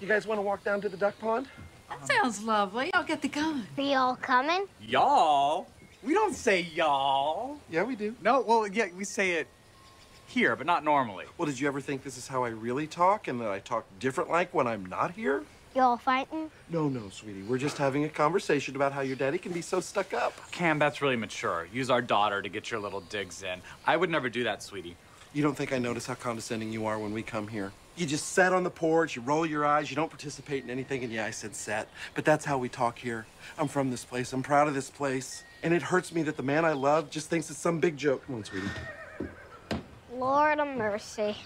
You guys want to walk down to the duck pond? That sounds lovely. I'll get the gun. Are y'all coming? Y'all? We don't say y'all. Yeah, we do. No, well, yeah, we say it here, but not normally. Well, did you ever think this is how I really talk and that I talk different like when I'm not here? Y'all fighting? No, no, sweetie. We're just having a conversation about how your daddy can be so stuck up. Cam, that's really mature. Use our daughter to get your little digs in. I would never do that, sweetie. You don't think I notice how condescending you are when we come here? You just sat on the porch, you roll your eyes, you don't participate in anything, and yeah, I said set. But that's how we talk here. I'm from this place, I'm proud of this place. And it hurts me that the man I love just thinks it's some big joke. Come on, sweetie. Lord of mercy.